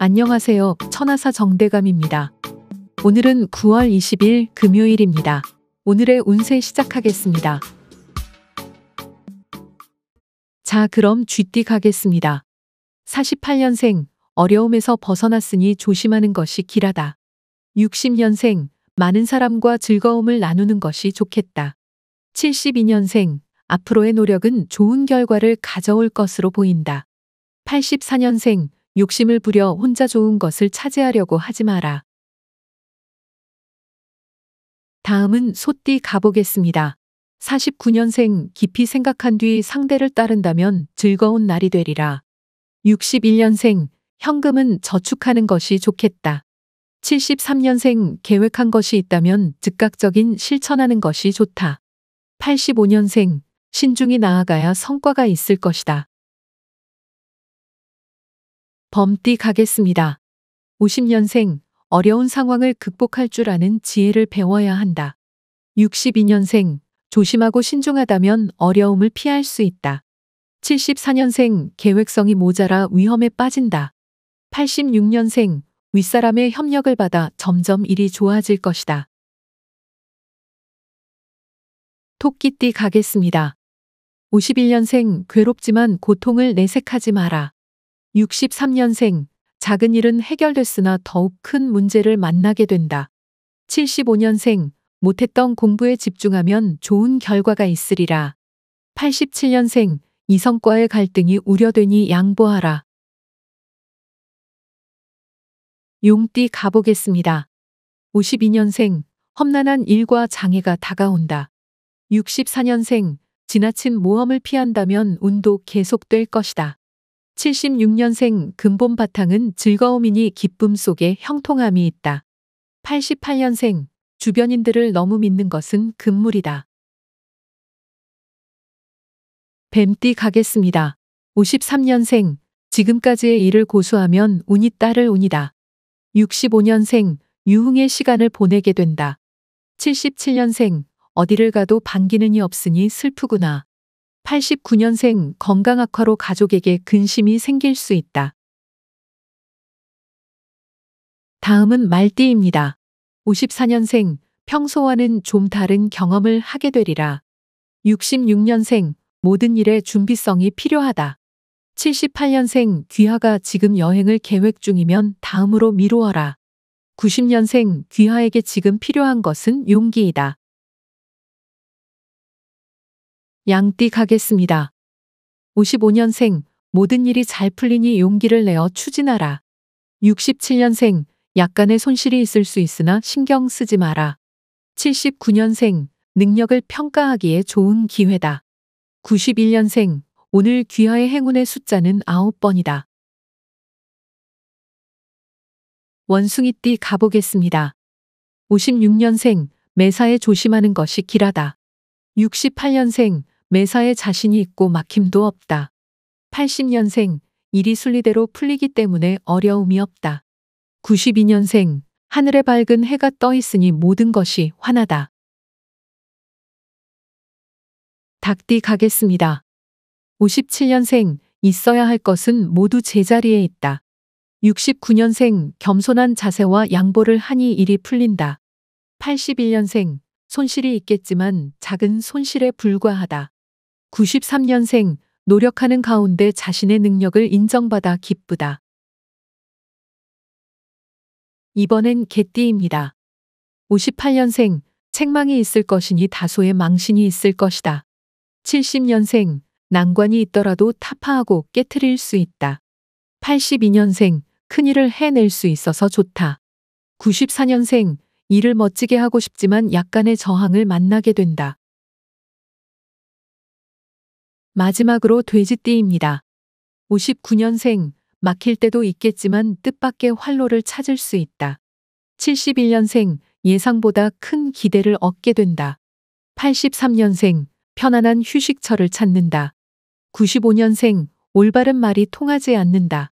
안녕하세요. 천하사 정대감입니다. 오늘은 9월 20일 금요일입니다. 오늘의 운세 시작하겠습니다. 자, 그럼 쥐띠 가겠습니다. 48년생, 어려움에서 벗어났으니 조심하는 것이 길하다. 60년생, 많은 사람과 즐거움을 나누는 것이 좋겠다. 72년생, 앞으로의 노력은 좋은 결과를 가져올 것으로 보인다. 84년생, 욕심을 부려 혼자 좋은 것을 차지하려고 하지 마라. 다음은 소띠 가보겠습니다. 49년생 깊이 생각한 뒤 상대를 따른다면 즐거운 날이 되리라. 61년생 현금은 저축하는 것이 좋겠다. 73년생 계획한 것이 있다면 즉각적인 실천하는 것이 좋다. 85년생 신중히 나아가야 성과가 있을 것이다. 범띠 가겠습니다. 50년생 어려운 상황을 극복할 줄 아는 지혜를 배워야 한다. 62년생 조심하고 신중하다면 어려움을 피할 수 있다. 74년생 계획성이 모자라 위험에 빠진다. 86년생 윗사람의 협력을 받아 점점 일이 좋아질 것이다. 토끼띠 가겠습니다. 51년생 괴롭지만 고통을 내색하지 마라. 63년생 작은 일은 해결됐으나 더욱 큰 문제를 만나게 된다. 75년생 못했던 공부에 집중하면 좋은 결과가 있으리라. 87년생 이성과의 갈등이 우려되니 양보하라. 용띠 가보겠습니다. 52년생 험난한 일과 장애가 다가온다. 64년생 지나친 모험을 피한다면 운도 계속될 것이다. 76년생 근본 바탕은 즐거움이니 기쁨 속에 형통함이 있다. 88년생 주변인들을 너무 믿는 것은 금물이다. 뱀띠 가겠습니다. 53년생 지금까지의 일을 고수하면 운이 따를 운이다. 65년생 유흥의 시간을 보내게 된다. 77년생 어디를 가도 반기는 이 없으니 슬프구나. 89년생 건강 악화로 가족에게 근심이 생길 수 있다. 다음은 말띠입니다. 54년생 평소와는 좀 다른 경험을 하게 되리라. 66년생 모든 일에 준비성이 필요하다. 78년생 귀하가 지금 여행을 계획 중이면 다음으로 미루어라. 90년생 귀하에게 지금 필요한 것은 용기이다. 양띠 가겠습니다. 55년생 모든 일이 잘 풀리니 용기를 내어 추진하라. 67년생 약간의 손실이 있을 수 있으나 신경 쓰지 마라. 79년생 능력을 평가하기에 좋은 기회다. 91년생 오늘 귀하의 행운의 숫자는 9번이다. 원숭이띠 가보겠습니다. 56년생 매사에 조심하는 것이 길하다. 68년생 매사에 자신이 있고 막힘도 없다. 80년생 일이 순리대로 풀리기 때문에 어려움이 없다. 92년생 하늘에 밝은 해가 떠 있으니 모든 것이 환하다. 닭띠 가겠습니다. 57년생 있어야 할 것은 모두 제자리에 있다. 69년생 겸손한 자세와 양보를 하니 일이 풀린다. 81년생 손실이 있겠지만 작은 손실에 불과하다. 93년생 노력하는 가운데 자신의 능력을 인정받아 기쁘다. 이번엔 개띠입니다. 58년생 책망이 있을 것이니 다소의 망신이 있을 것이다. 70년생 난관이 있더라도 타파하고 깨트릴 수 있다. 82년생 큰일을 해낼 수 있어서 좋다. 94년생 일을 멋지게 하고 싶지만 약간의 저항을 만나게 된다. 마지막으로 돼지띠입니다. 59년생, 막힐 때도 있겠지만 뜻밖의 활로를 찾을 수 있다. 71년생, 예상보다 큰 기대를 얻게 된다. 83년생, 편안한 휴식처를 찾는다. 95년생, 올바른 말이 통하지 않는다.